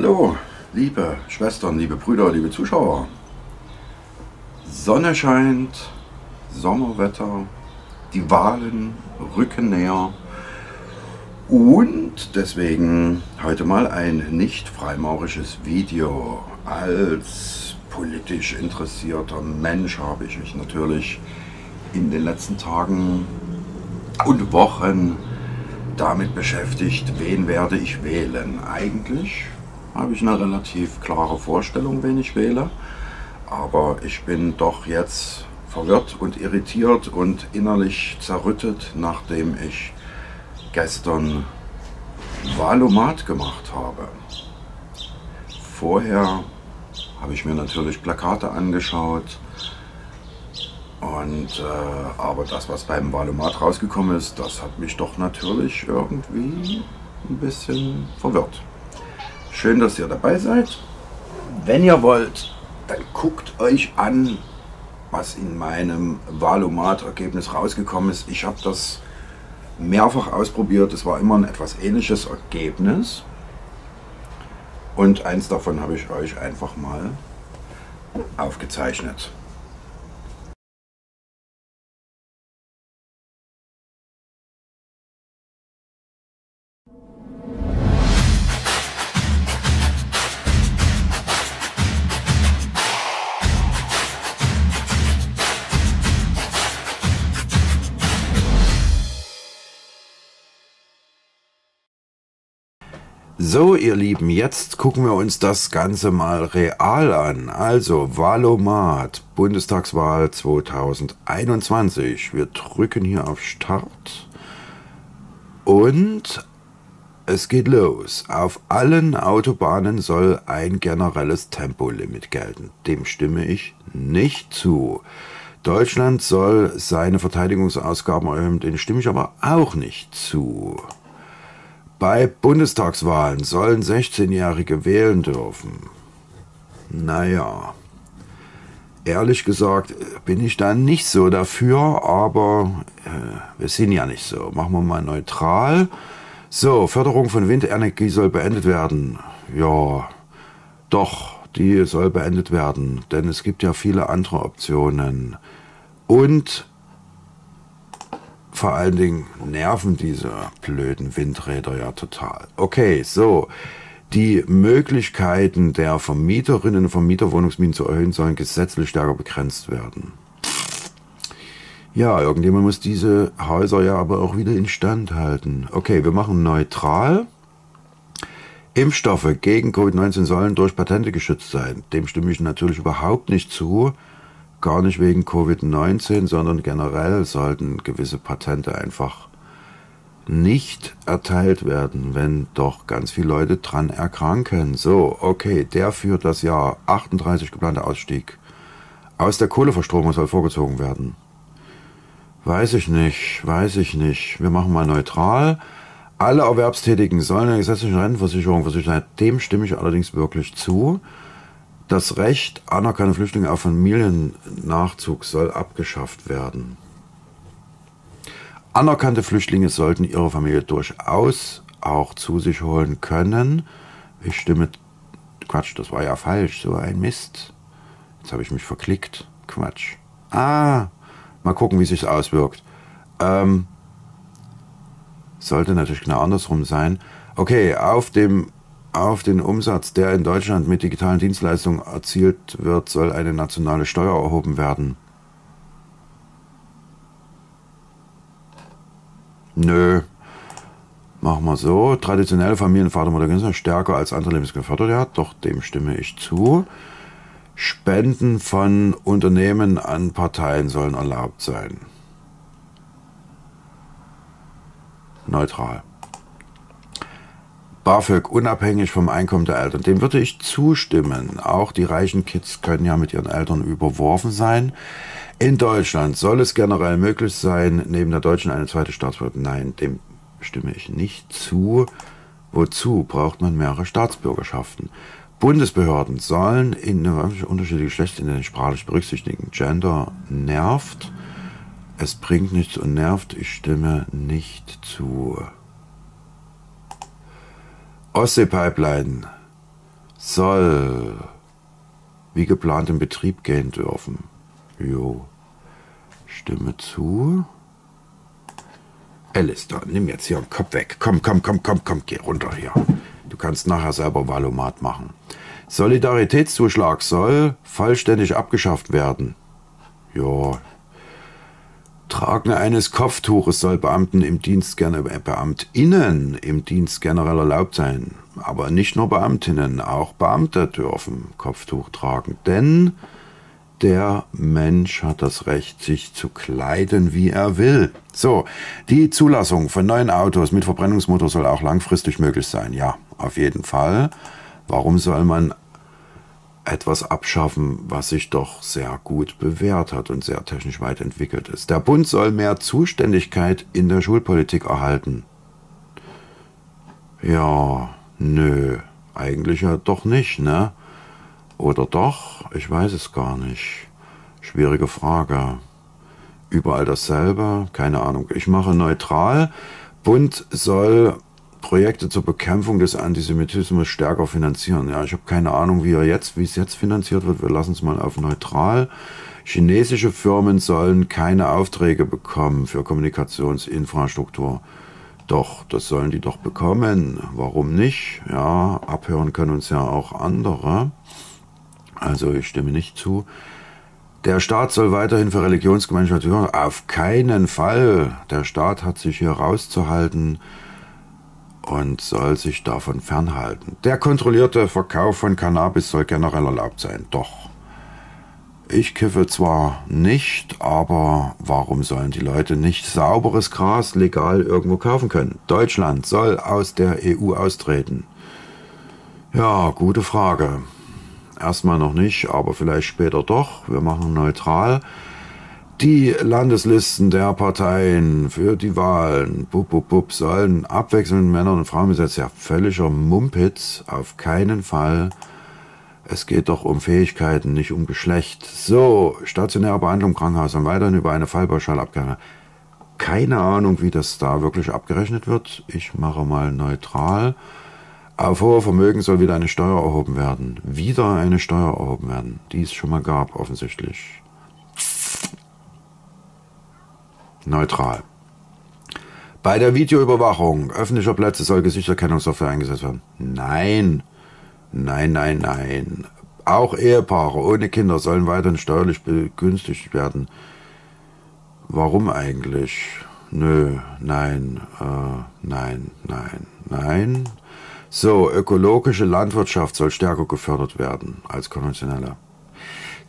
Hallo, liebe Schwestern, liebe Brüder, liebe Zuschauer. Sonne scheint, Sommerwetter, die Wahlen rücken näher und deswegen heute mal ein nicht freimaurisches Video. Als politisch interessierter Mensch habe ich mich natürlich in den letzten Tagen und Wochen damit beschäftigt, wen werde ich wählen. Eigentlich habe ich eine relativ klare Vorstellung, wen ich wähle. Aber ich bin doch jetzt verwirrt und irritiert und innerlich zerrüttet, nachdem ich gestern Wahlomat gemacht habe. Vorher habe ich mir natürlich Plakate angeschaut. Und äh, aber das, was beim Wahlomat rausgekommen ist, das hat mich doch natürlich irgendwie ein bisschen verwirrt. Schön, dass ihr dabei seid. Wenn ihr wollt, dann guckt euch an, was in meinem Valomat-Ergebnis rausgekommen ist. Ich habe das mehrfach ausprobiert. Es war immer ein etwas ähnliches Ergebnis. Und eins davon habe ich euch einfach mal aufgezeichnet. So, ihr Lieben, jetzt gucken wir uns das Ganze mal real an. Also, Valomat, Bundestagswahl 2021. Wir drücken hier auf Start. Und es geht los. Auf allen Autobahnen soll ein generelles Tempolimit gelten. Dem stimme ich nicht zu. Deutschland soll seine Verteidigungsausgaben erhöhen, dem stimme ich aber auch nicht zu. Bei Bundestagswahlen sollen 16-Jährige wählen dürfen. Naja, ehrlich gesagt bin ich da nicht so dafür, aber äh, wir sind ja nicht so. Machen wir mal neutral. So, Förderung von Windenergie soll beendet werden. Ja, doch, die soll beendet werden, denn es gibt ja viele andere Optionen. Und vor allen Dingen nerven diese blöden Windräder ja total. Okay, so. Die Möglichkeiten der Vermieterinnen und Vermieter Wohnungsmieten zu erhöhen sollen gesetzlich stärker begrenzt werden. Ja, irgendjemand muss diese Häuser ja aber auch wieder instand halten. Okay, wir machen neutral. Impfstoffe gegen Covid-19 sollen durch Patente geschützt sein. Dem stimme ich natürlich überhaupt nicht zu gar nicht wegen Covid-19, sondern generell sollten gewisse Patente einfach nicht erteilt werden, wenn doch ganz viele Leute dran erkranken. So, okay, der für das Jahr 38 geplante Ausstieg aus der Kohleverstromung soll vorgezogen werden. Weiß ich nicht, weiß ich nicht. Wir machen mal neutral. Alle Erwerbstätigen sollen eine gesetzliche Rentenversicherung versichern. Dem stimme ich allerdings wirklich zu. Das Recht anerkannter Flüchtlinge auf Familiennachzug soll abgeschafft werden. Anerkannte Flüchtlinge sollten ihre Familie durchaus auch zu sich holen können. Ich stimme. Quatsch, das war ja falsch, so ein Mist. Jetzt habe ich mich verklickt. Quatsch. Ah, mal gucken, wie sich auswirkt. Ähm, sollte natürlich genau andersrum sein. Okay, auf dem auf den Umsatz, der in Deutschland mit digitalen Dienstleistungen erzielt wird, soll eine nationale Steuer erhoben werden. Nö. Machen wir so. Traditionelle Familienvater, Mutter, Kinder stärker als andere Lebensgefördert. Ja, doch, dem stimme ich zu. Spenden von Unternehmen an Parteien sollen erlaubt sein. Neutral. BAföG unabhängig vom Einkommen der Eltern. Dem würde ich zustimmen. Auch die reichen Kids können ja mit ihren Eltern überworfen sein. In Deutschland soll es generell möglich sein, neben der deutschen eine zweite Staatsbürgerschaft. Nein, dem stimme ich nicht zu. Wozu braucht man mehrere Staatsbürgerschaften? Bundesbehörden sollen in unterschiedliche Geschlechtsidentität sprachlich berücksichtigen. Gender nervt. Es bringt nichts und nervt. Ich stimme nicht zu. Ostsee-Pipeline soll wie geplant in Betrieb gehen dürfen. Jo. Stimme zu. Alistair, nimm jetzt hier den Kopf weg. Komm, komm, komm, komm, komm, geh runter hier. Du kannst nachher selber Valomat machen. Solidaritätszuschlag soll vollständig abgeschafft werden. Ja. Tragen eines Kopftuches soll Beamten im Dienst gerne äh, Beamtinnen im Dienst generell erlaubt sein. Aber nicht nur Beamtinnen, auch Beamte dürfen Kopftuch tragen. Denn der Mensch hat das Recht, sich zu kleiden, wie er will. So, die Zulassung von neuen Autos mit Verbrennungsmotor soll auch langfristig möglich sein. Ja, auf jeden Fall. Warum soll man etwas abschaffen, was sich doch sehr gut bewährt hat und sehr technisch weit entwickelt ist? Der Bund soll mehr Zuständigkeit in der Schulpolitik erhalten. Ja, nö, eigentlich ja doch nicht, ne? Oder doch? Ich weiß es gar nicht. Schwierige Frage. Überall dasselbe? Keine Ahnung. Ich mache neutral. Bund soll Projekte zur Bekämpfung des Antisemitismus stärker finanzieren. Ja, ich habe keine Ahnung, wie er jetzt, wie es jetzt finanziert wird. Wir lassen es mal auf neutral. Chinesische Firmen sollen keine Aufträge bekommen für Kommunikationsinfrastruktur. Doch, das sollen die doch bekommen. Warum nicht? Ja, abhören können uns ja auch andere. Also ich stimme nicht zu. Der Staat soll weiterhin für Religionsgemeinschaften hören. Auf keinen Fall. Der Staat hat sich hier rauszuhalten und soll sich davon fernhalten. Der kontrollierte Verkauf von Cannabis soll generell erlaubt sein. Doch. Ich kiffe zwar nicht, aber warum sollen die Leute nicht sauberes Gras legal irgendwo kaufen können? Deutschland soll aus der EU austreten. Ja, gute Frage. Erstmal noch nicht, aber vielleicht später doch. Wir machen neutral. Die Landeslisten der Parteien für die Wahlen bup, bup, bup, sollen abwechselnd mit Männern und Frauen besetzt. Ja, völliger Mumpitz. Auf keinen Fall. Es geht doch um Fähigkeiten, nicht um Geschlecht. So, stationäre Behandlung Krankenhaus und weiterhin über eine Fallpauschale. Keine Ahnung, wie das da wirklich abgerechnet wird. Ich mache mal neutral. Auf hohe Vermögen soll wieder eine Steuer erhoben werden. Wieder eine Steuer erhoben werden, die es schon mal gab, offensichtlich. Neutral. Bei der Videoüberwachung öffentlicher Plätze soll Gesichtserkennungssoftware eingesetzt werden. Nein, nein, nein, nein. Auch Ehepaare ohne Kinder sollen weiterhin steuerlich begünstigt werden. Warum eigentlich? Nö, nein, äh, nein, nein, nein. So, ökologische Landwirtschaft soll stärker gefördert werden als konventionelle.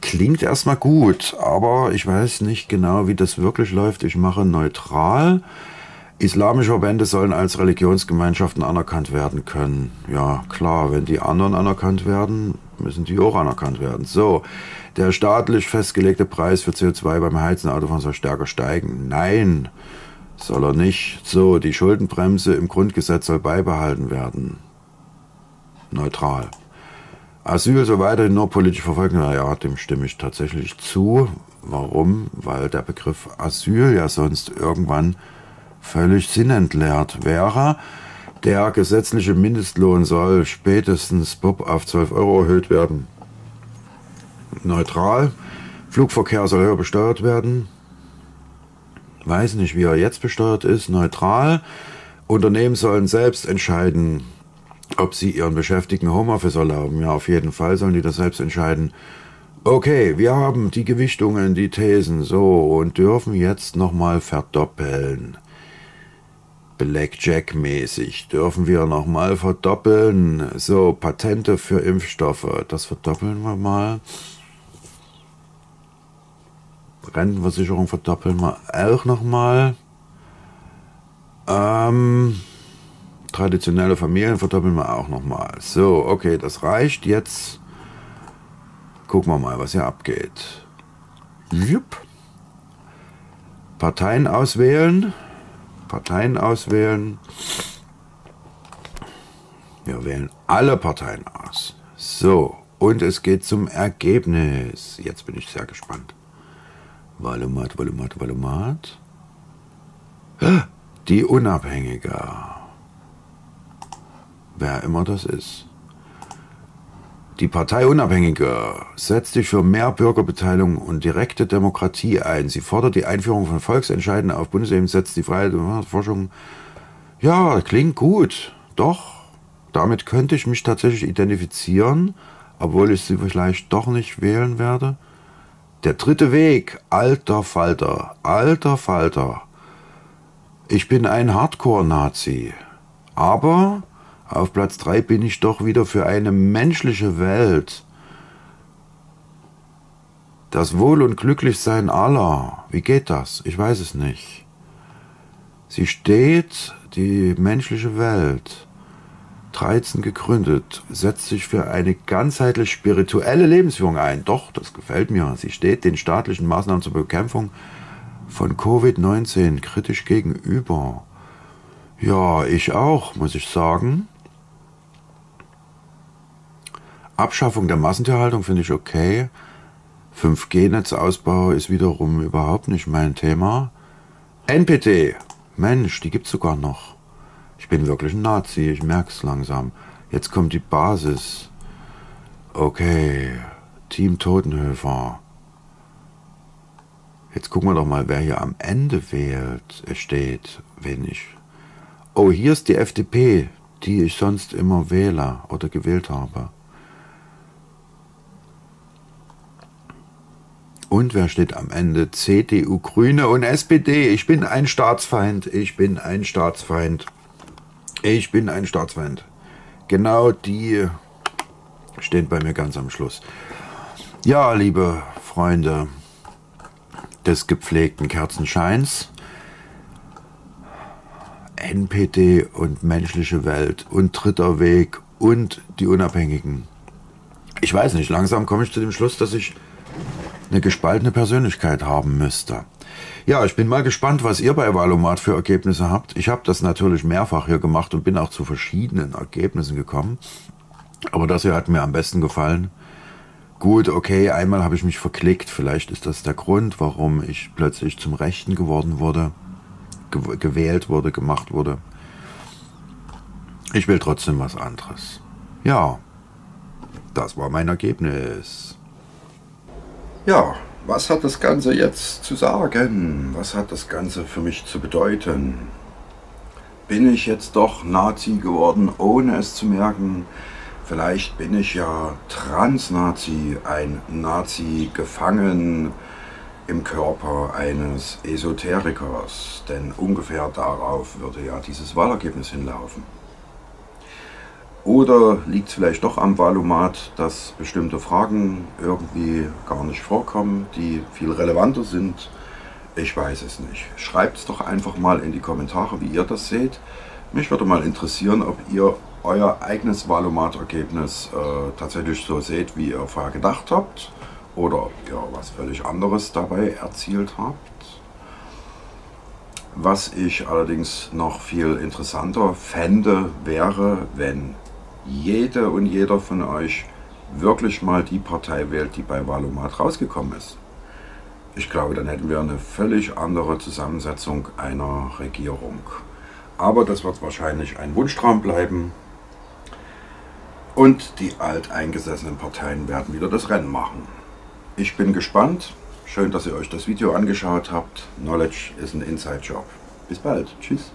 Klingt erstmal gut, aber ich weiß nicht genau, wie das wirklich läuft. Ich mache neutral. Islamische Verbände sollen als Religionsgemeinschaften anerkannt werden können. Ja, klar, wenn die anderen anerkannt werden, müssen die auch anerkannt werden. So, der staatlich festgelegte Preis für CO2 beim Heizen Autofahren soll stärker steigen. Nein, soll er nicht. So, die Schuldenbremse im Grundgesetz soll beibehalten werden neutral. Asyl so weiterhin nur politisch verfolgt, naja, dem stimme ich tatsächlich zu. Warum? Weil der Begriff Asyl ja sonst irgendwann völlig sinnentleert wäre. Der gesetzliche Mindestlohn soll spätestens Bob auf 12 Euro erhöht werden. Neutral. Flugverkehr soll höher besteuert werden. Weiß nicht, wie er jetzt besteuert ist. Neutral. Unternehmen sollen selbst entscheiden, ob sie ihren Beschäftigten Homeoffice erlauben. Ja, auf jeden Fall sollen die das selbst entscheiden. Okay, wir haben die Gewichtungen, die Thesen, so, und dürfen jetzt nochmal verdoppeln. Blackjack-mäßig dürfen wir nochmal verdoppeln. So, Patente für Impfstoffe, das verdoppeln wir mal. Rentenversicherung verdoppeln wir auch nochmal. Ähm, Traditionelle Familien verdoppeln wir auch nochmal. So, okay, das reicht. Jetzt gucken wir mal, was hier abgeht. Jupp. Parteien auswählen. Parteien auswählen. Wir wählen alle Parteien aus. So, und es geht zum Ergebnis. Jetzt bin ich sehr gespannt. Volumat, Volumat, Volumat. Die Unabhängige wer immer das ist. Die Partei Unabhängige setzt sich für mehr Bürgerbeteiligung und direkte Demokratie ein. Sie fordert die Einführung von Volksentscheiden auf Bundesebene, setzt die Freiheit und Forschung. Ja, klingt gut. Doch, damit könnte ich mich tatsächlich identifizieren, obwohl ich sie vielleicht doch nicht wählen werde. Der dritte Weg, alter Falter, alter Falter. Ich bin ein Hardcore-Nazi. Aber auf Platz 3 bin ich doch wieder für eine menschliche Welt. Das Wohl und Glücklichsein aller. Wie geht das? Ich weiß es nicht. Sie steht, die menschliche Welt, 13 gegründet, setzt sich für eine ganzheitlich spirituelle Lebensführung ein. Doch, das gefällt mir. Sie steht den staatlichen Maßnahmen zur Bekämpfung von Covid-19 kritisch gegenüber. Ja, ich auch, muss ich sagen. Abschaffung der Massentierhaltung finde ich okay. 5G-Netzausbau ist wiederum überhaupt nicht mein Thema. NPT, Mensch, die gibt's sogar noch. Ich bin wirklich ein Nazi, ich merk's langsam. Jetzt kommt die Basis. Okay, Team Totenhöfer. Jetzt gucken wir doch mal, wer hier am Ende wählt. Es steht, wen ich. Oh, hier ist die FDP, die ich sonst immer wähle oder gewählt habe. Und wer steht am Ende? CDU, Grüne und SPD. Ich bin ein Staatsfeind. Ich bin ein Staatsfeind. Ich bin ein Staatsfeind. Genau die stehen bei mir ganz am Schluss. Ja, liebe Freunde des gepflegten Kerzenscheins, NPD und menschliche Welt und dritter Weg und die Unabhängigen. Ich weiß nicht, langsam komme ich zu dem Schluss, dass ich eine gespaltene Persönlichkeit haben müsste. Ja, ich bin mal gespannt, was ihr bei Valomat für Ergebnisse habt. Ich habe das natürlich mehrfach hier gemacht und bin auch zu verschiedenen Ergebnissen gekommen. Aber das hier hat mir am besten gefallen. Gut, okay, einmal habe ich mich verklickt. Vielleicht ist das der Grund, warum ich plötzlich zum Rechten geworden wurde, ge gewählt wurde, gemacht wurde. Ich will trotzdem was anderes. Ja, das war mein Ergebnis. Ja, was hat das Ganze jetzt zu sagen? Was hat das Ganze für mich zu bedeuten? Bin ich jetzt doch Nazi geworden, ohne es zu merken? Vielleicht bin ich ja Transnazi, ein Nazi gefangen im Körper eines Esoterikers, denn ungefähr darauf würde ja dieses Wahlergebnis hinlaufen. Oder liegt es vielleicht doch am Valomat, dass bestimmte Fragen irgendwie gar nicht vorkommen, die viel relevanter sind? Ich weiß es nicht. Schreibt es doch einfach mal in die Kommentare, wie ihr das seht. Mich würde mal interessieren, ob ihr euer eigenes Valomat-Ergebnis äh, tatsächlich so seht, wie ihr vorher gedacht habt. Oder ob ihr was völlig anderes dabei erzielt habt. Was ich allerdings noch viel interessanter fände, wäre, wenn jede und jeder von euch wirklich mal die Partei wählt, die bei Valomat rausgekommen ist. Ich glaube, dann hätten wir eine völlig andere Zusammensetzung einer Regierung. Aber das wird wahrscheinlich ein Wunschtraum bleiben. Und die alteingesessenen Parteien werden wieder das Rennen machen. Ich bin gespannt. Schön, dass ihr euch das Video angeschaut habt. Knowledge ist ein Inside-Job. Bis bald. Tschüss.